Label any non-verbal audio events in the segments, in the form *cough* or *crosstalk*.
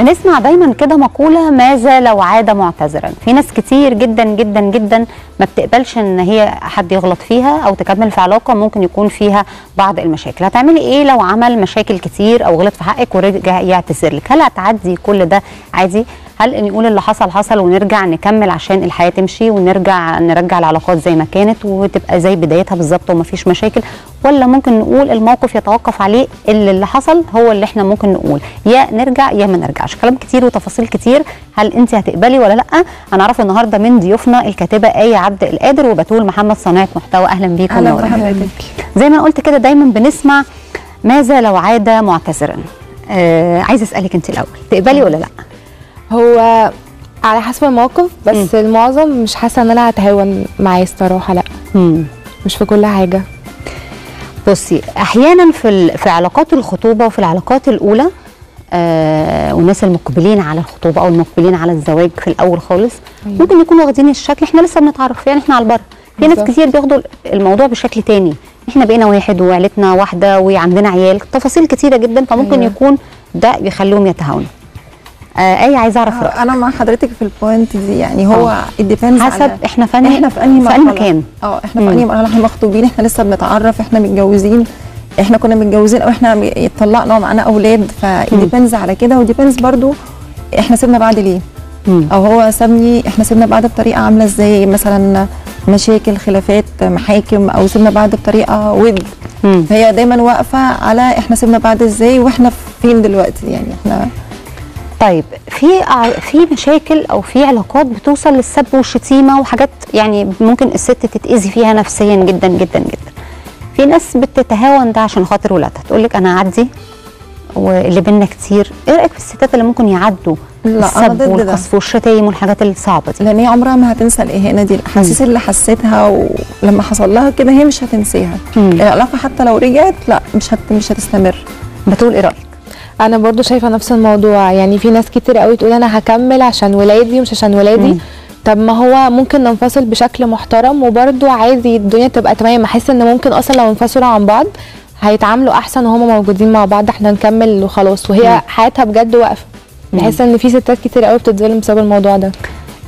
بنسمع دايما كده مقولة ماذا لو عاد معتذرا. في ناس كتير جدا جدا جدا ما بتقبلش إن هي حد يغلط فيها أو تكمل في علاقة ممكن يكون فيها بعض المشاكل. هتعملي إيه لو عمل مشاكل كتير أو غلط في حقك ورجع يعتذر لك؟ هل هتعدي كل ده عادي؟ هل نقول اللي حصل حصل ونرجع نكمل عشان الحياة تمشي ونرجع نرجع العلاقات زي ما كانت وتبقى زي بدايتها بالظبط ومفيش مشاكل؟ ولا ممكن نقول الموقف يتوقف عليه اللي, اللي حصل هو اللي إحنا ممكن نقول؟ يا نرجع يا ما نرجعش. كلام كتير وتفاصيل كتير. هل أنت هتقبلي ولا لأ؟ هنعرف النهارده من ضيوفنا الكاتبة آية عبد القادر وبتول محمد صناعة محتوى. أهلا بيكم أهلا. بحضرتك زي ما أنا قلت كده دايما بنسمع ماذا لو عاد معتذرا؟ آه عايزه أسألك أنت الأول تقبلي ولا لأ؟ هو على حسب الموقف بس المعظم مش حاسة إن أنا هتهاون معاه الصراحة لأ مم. مش في كل حاجة بصي أحيانا في في علاقات الخطوبة وفي العلاقات الأولى آه والناس المقبلين على الخطوبة أو المقبلين على الزواج في الأول خالص أيوة. ممكن يكونوا واخدين الشكل إحنا لسه بنتعرف يعني إحنا على البر في ناس. كتير بياخدوا الموضوع بشكل تاني إحنا بقينا واحد وعيلتنا واحدة وعندنا عيال تفاصيل كتيرة جدا فممكن أيوة. يكون ده بيخليهم يتهاونوا أي عايزه أعرف رأيك؟ أنا مع حضرتك في ال point دي يعني هو ال depends حسب إحنا في أنهي- إحنا في أنهي في مرحلة. مكان. آه إحنا. في أنهي مرحلة. إحنا مخطوبين إحنا لسه بنتعرف إحنا متجوزين إحنا كنا متجوزين أو إحنا اتطلقنا ومعانا أولاد فالديبندز على كده. وديبندز برضو إحنا سيبنا بعض ليه. مم. أو هو سابني إحنا سيبنا بعض بطريقة عاملة إزاي؟ مثلا مشاكل خلافات محاكم أو سيبنا بعض بطريقة ود. فهي دايما واقفة على إحنا سيبنا بعض إزاي وإحنا فين دلوقتي؟ يعني إحنا طيب في في مشاكل أو في علاقات بتوصل للسب والشتيمة وحاجات يعني ممكن الست تتأذي فيها نفسيا جدا جدا جدا. في ناس بتتهاون ده عشان خاطر ولادها. تقول لك أنا هعدي واللي بينا كتير. إيه رأيك في الستات اللي ممكن يعدوا السب. والقصف والشتايم والحاجات الصعبة دي؟ لأن هي عمرها ما هتنسى الإهانة دي. الاحاسيس اللي حسيتها ولما حصل لها كده هي مش هتنساها مم. العلاقة حتى لو رجعت لا مش هت مش هتستمر. بتقول إيه رأيك؟ أنا برضو شايفة نفس الموضوع يعني في ناس كتير قوي تقول أنا هكمل عشان ولادي مش عشان ولادي مم. طب ما هو ممكن ننفصل بشكل محترم وبرضو عادي الدنيا تبقى تمام أحس إن ممكن أصلا لو انفصلوا عن بعض هيتعاملوا أحسن وهما موجودين مع بعض إحنا نكمل وخلاص وهي مم. حياتها بجد واقفة بحس إن في ستات كتير قوي بتتظلم بسبب الموضوع ده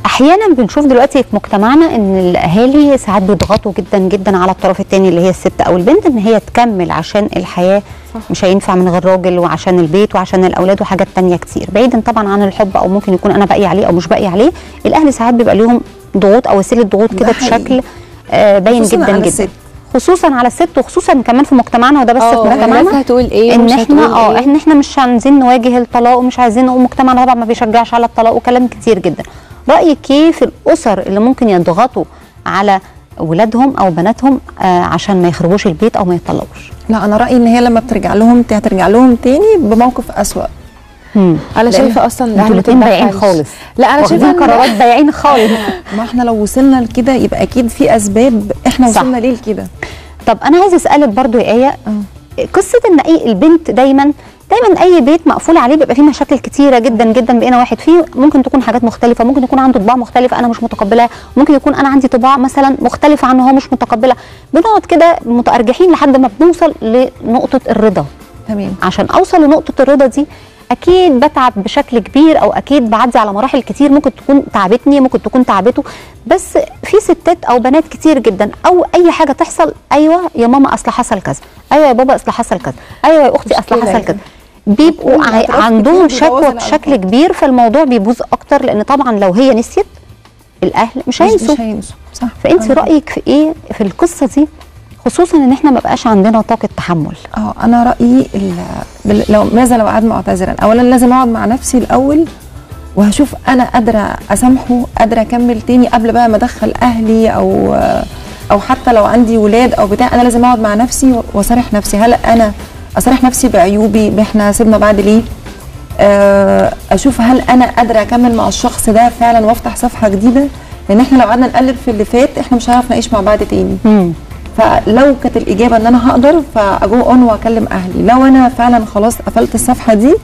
أحيانا بنشوف دلوقتي في مجتمعنا إن الأهالي ساعات بيضغطوا جدا جدا على الطرف الثاني اللي هي الست أو البنت إن هي تكمل عشان الحياة. مش هينفع من غير راجل وعشان البيت وعشان الأولاد وحاجات تانية كتير. بعيدا طبعا عن الحب أو ممكن يكون أنا باقي عليه أو مش باقي عليه الأهل ساعات بيبقى ليهم ضغوط أو وسيله ضغوط ده كده. بشكل آه باين جدا على جدا. الست. خصوصا على الست وخصوصا كمان في مجتمعنا وده بس في آه الناس مجتمعنا هتقول إيه إن إحنا آه إيه. إحنا إحنا مش عايزين نواجه الطلاق ومش عايزين ومجتمعنا طبعا ما بيشجعش على الطلاق وكلام كتير جدا. رأيك إيه في الأسر اللي ممكن يضغطوا على ولادهم أو بناتهم آه عشان ما يخربوش البيت أو ما يطلقوش. لا أنا رأيي إن هي لما بترجع لهم هترجع لهم تاني بموقف أسوأ. أنا شايفة أصلا أنتوا الاثنين بايعين. خالص. لا أنا شايفة قرارات بايعين خالص. *laughs* ما إحنا لو وصلنا لكده يبقى أكيد في أسباب إحنا صح. وصلنا ليه لكده. طب أنا عايزة أسألك برضو يا آية قصة إن اي البنت دايما دايما أي بيت مقفول عليه بيبقى فيه مشاكل كتيرة جدا جدا بقينا واحد. فيه ممكن تكون حاجات مختلفة ممكن يكون عنده طباع مختلفة أنا مش متقبلها ممكن يكون أنا عندي طباع مثلا مختلفة عنه هو مش متقبلها. بنقعد كده متأرجحين لحد ما بنوصل لنقطة الرضا. تمام. عشان أوصل لنقطة الرضا دي أكيد بتعب بشكل كبير أو أكيد بعدي على مراحل كتير ممكن تكون تعبتني ممكن تكون تعبته. بس في ستات أو بنات كتير جدا أو أي حاجة تحصل أيوه يا ماما أصل حصل كذا أيوه يا بابا أصل حصل كذا أيوه يا أختي أصل حصل يعني. كذا بيبقوا عندهم شكوى بشكل. كبير فالموضوع بيبوظ أكتر لأن طبعا لو هي نسيت الأهل مش هينسوا. مش هينسوا. صح. فأنت آه. رأيك في إيه في القصة دي؟ خصوصا إن إحنا ما بقاش عندنا طاقة تحمل. آه أنا رأيي لو ماذا لو قعد معتذرا؟ اولا لازم أقعد مع نفسي الأول وهشوف أنا قادرة أسامحه قادرة أكمل تاني قبل بقى ما أدخل أهلي أو أو حتى لو عندي ولاد أو بتاع. أنا لازم أقعد مع نفسي وأصارح نفسي. هل أنا اصارح نفسي بعيوبي إحنا سيبنا بعض ليه؟ آه، أشوف هل أنا قادرة أكمل مع الشخص ده فعلا وأفتح صفحة جديدة؟ لأن إحنا لو قعدنا نقلب في اللي فات إحنا مش هنعرف نعيش مع بعض تاني. امم فلو كانت الإجابة إن أنا هقدر فأ go on وأكلم أهلي. لو أنا فعلا خلاص قفلت الصفحة دي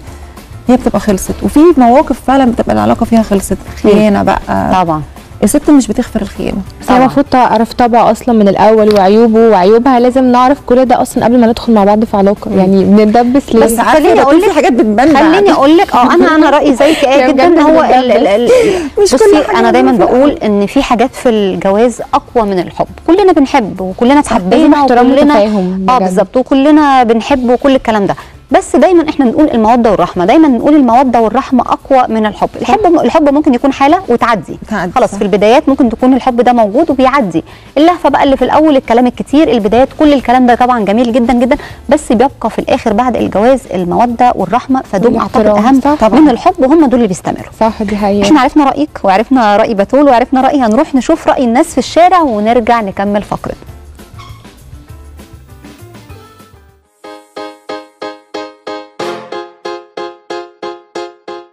هي بتبقى خلصت. وفي مواقف فعلا بتبقى العلاقة فيها خلصت. خيانة بقى. طبعا. الست مش بتغفر الخيانه بس هي طبعاً. المفروض تعرف طبعه أصلا من الأول وعيوبه وعيوبها. لازم نعرف كل ده أصلا قبل ما ندخل مع بعض في علاقة. يعني بندبس ليه بس خليني في لك- حاجات بتبان خليني. أقول لك آه أنا أنا رأيي زيك *laughs* إيه جدا. بجد هو ال- ال- ال- *laughs* مش بصي أنا دايما. بقول إن في حاجات في الجواز أقوى من الحب. كلنا بنحب وكلنا اتحبينا وكلنا آه. بالظبط. وكلنا بنحب وكل الكلام ده. بس دايما إحنا نقول الموده والرحمة. دايما نقول الموده والرحمة أقوى من الحب. الحب الحب ممكن يكون حالة وتعدي. تعدي، خلاص. في البدايات ممكن تكون الحب ده موجود وبيعدي. اللهفة بقى اللي في الأول الكلام الكتير البدايات كل الكلام ده طبعا جميل جدا جدا بس بيبقى في الآخر بعد الجواز الموده والرحمة. فدول أعتقد أهم. طبعا من الحب وهم دول اللي بيستمروا. صح دي حقيقة. إحنا عرفنا رأيك وعرفنا رأي بتول وعرفنا رايي هنروح نشوف رأي الناس في الشارع ونرجع نكمل فقرتنا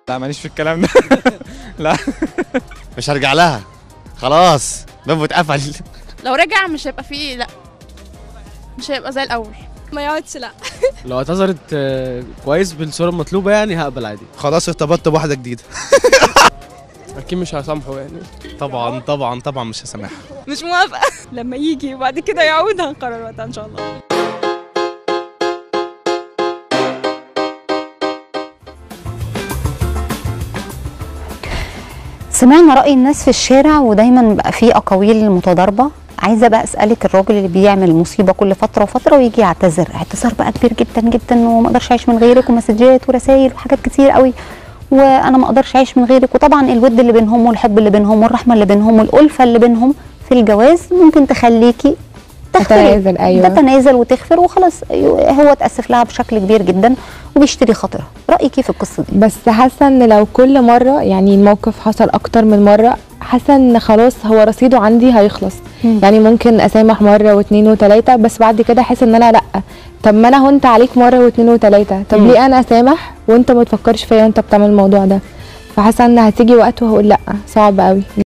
لا ماليش في الكلام ده. *laughs* لا. مش هرجع لها. خلاص. باب اتقفل. لو رجع مش هيبقى فيه لا. مش هيبقى زي الأول. ما يقعدش لا. *laughs* لو اعتذرت آه، كويس بالصورة المطلوبة يعني هقبل عادي. خلاص ارتبطت بواحدة جديدة. *laughs* أكيد مش هسامحه يعني. طبعا طبعا طبعا مش هسامحها. مش موافقة. لما يجي وبعد كده يعود هنقرر وقتها إن شاء الله. سمعنا رأي الناس في الشارع ودايما بقى فيه أقاويل متضاربة. عايزة بقى أسألك الراجل اللي بيعمل مصيبة كل فترة وفترة ويجي يعتذر. اعتذار بقى كبير جدا جدا وما أقدرش أعيش من غيرك ومسجات ورسائل وحاجات كتير قوي. وأنا ما أقدرش أعيش من غيرك. وطبعا الود اللي بينهم والحب اللي بينهم والرحمة اللي بينهم والألفة اللي بينهم في الجواز ممكن تخليكي تتنازل، أيوة. تتنازل وتغفر وخلاص. هو اتأسف لها بشكل كبير جدا وبيشتري خاطرها. رايك إيه في القصة دي؟ بس حاسة إن لو كل مرة يعني الموقف حصل أكتر من مرة حاسة إن خلاص هو رصيده عندي هيخلص. مم. يعني ممكن أسامح مرة واثنين وثلاثه بس بعد كده أحس إن أنا لأ. طب ما أنا هنت عليك مرة واثنين وثلاثه طب مم. ليه أنا أسامح وأنت ما تفكرش فيا وأنت بتعمل الموضوع ده؟ فحاسة إن هتيجي وقت وهقول لأ. صعب قوي